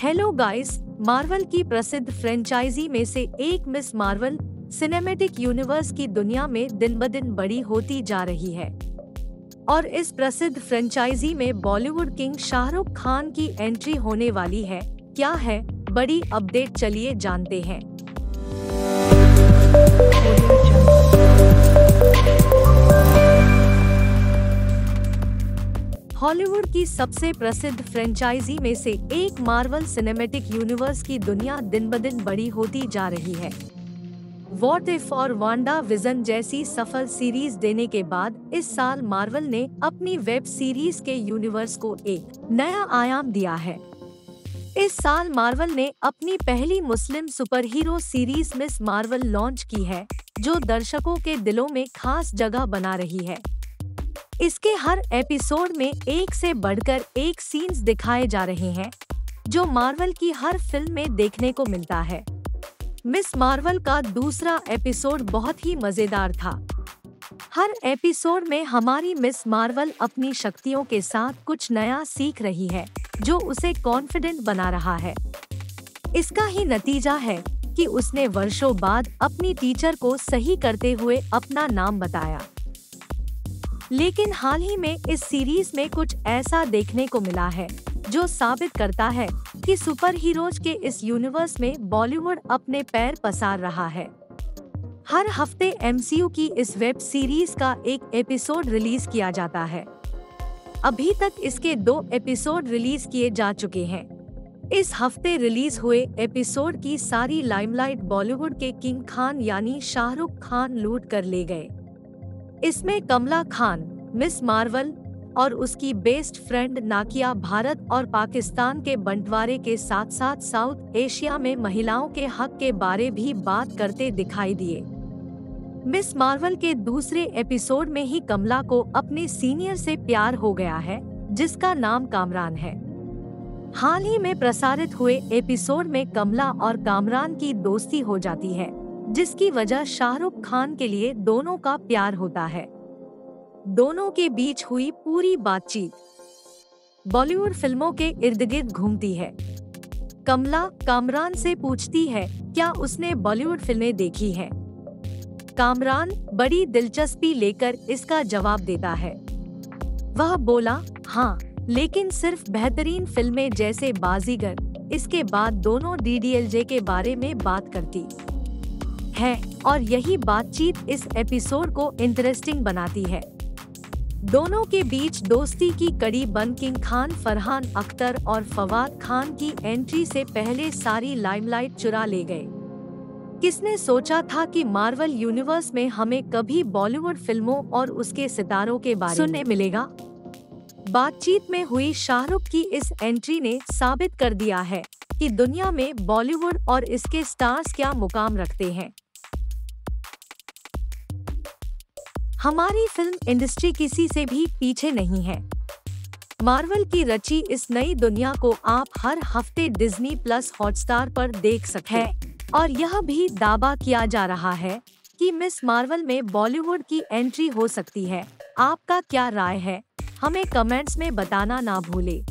Hello guys Marvel की प्रसिद्ध franchise में से एक मिस मार्वल सिनेमेटिक यूनिवर्स की दुनिया में दिन ब दिन बड़ी होती जा रही है। और इस प्रसिद्ध फ्रेंचाइजी में बॉलीवुड किंग शाहरुख खान की एंट्री होने वाली है। क्या है? बड़ी अपडेट चलिए जानते हैं। हॉलीवुड की सबसे प्रसिद्ध फ्रेंचाइजी में से एक मार्वल सिनेमेटिक यूनिवर्स की दुनिया दिन ब दिन बड़ी होती जा रही है। वॉट इफ़ और वांडा विजन जैसी सफल सीरीज़ देने के बाद इस साल मार्वल ने अपनी वेब सीरीज़ के यूनिवर्स को एक नया आयाम दिया है। इस साल मार्वल ने अपनी पहली मुस्लिम superhero series Ms Marvel launch की है, जो दर्शकों के दिलों में खास जगह बना रही है। इसके हर एपिसोड में एक से बढ़कर एक सीन्स दिखाए जा रहे हैं, जो मार्वल की हर फ़िल्म में देखने को मिलता है। मिस मार्वल का दूसरा एपिसोड बहुत ही मज़ेदार था। हर एपिसोड में हमारी मिस मार्वल अपनी शक्तियों के साथ कुछ नया सीख रही है, जो उसे कॉन्फिडेंट बना रहा है। इसका ही नतीजा है कि उसने वर्षों बाद अपनी टीचर को सही करते हुए अपना नाम बताया। लेकिन हाल ही में इस सीरीज़ में कुछ ऐसा देखने को मिला है, जो साबित करता है कि सुपर हीरोज के इस यूनिवर्स में बॉलीवुड अपने पैर पसार रहा है। हर हफ़्ते एमसीयू की इस वेब सीरीज़ का एक एपिसोड रिलीज़ किया जाता है। अभी तक इसके दो एपिसोड रिलीज़ किए जा चुके हैं। इस हफ़्ते रिलीज़ हुए एपिसोड की सारी लाइमलाइट बॉलीवुड के किंग खान यानी शाहरुख खान लूट कर ले गए। इसमें कमला खान, मिस मार्वल और उसकी बेस्ट फ्रेंड नाकिया भारत और पाकिस्तान के बंटवारे के साथ साथ साउथ एशिया में महिलाओं के हक के बारे भी बात करते दिखाई दिए। मिस मार्वल के दूसरे एपिसोड में ही कमला को अपने सीनियर से प्यार हो गया है, जिसका नाम कामरान है। हाल ही में प्रसारित हुए एपिसोड में कमला और कामरान की दोस्ती हो जाती है। जिसकी वजह शाहरुख खान के लिए दोनों का प्यार होता है। दोनों के बीच हुई पूरी बातचीत बॉलीवुड फ़िल्मों के इर्द गिर्द घूमती है। कमला कामरान से पूछती है, क्या उसने बॉलीवुड फ़िल्में देखी हैं? कामरान बड़ी दिलचस्पी लेकर इसका जवाब देता है। वह बोला हाँ लेकिन सिर्फ़ बेहतरीन फ़िल्में जैसे बाजीगर, इसके बाद दोनों डीडीएलजे के बारे में बात करती। है और यही बातचीत इस एपिसोड को इंटरेस्टिंग बनाती है। दोनों के बीच दोस्ती की कड़ी बन किंग खान फरहान अख्तर और फवाद खान की एंट्री से पहले सारी लाइमलाइट चुरा ले गए। किसने सोचा था कि मार्वल यूनिवर्स में हमें कभी बॉलीवुड फ़िल्मों और उसके सितारों के बारे सुनने मिलेगा। बातचीत में हुई शाहरुख की इस एंट्री ने साबित कर दिया है कि दुनिया में बॉलीवुड और इसके स्टार्स क्या मुकाम रखते हैं। हमारी फ़िल्म इंडस्ट्री किसी से भी पीछे नहीं है। मार्वल की रची इस नई दुनिया को आप हर हफ़्ते डिज्नी प्लस हॉटस्टार पर देख सकते हैं। और यह भी दावा किया जा रहा है कि मिस मार्वल में बॉलीवुड की एंट्री हो सकती है। आपका क्या राय है? हमें कमेंट्स में बताना ना भूले।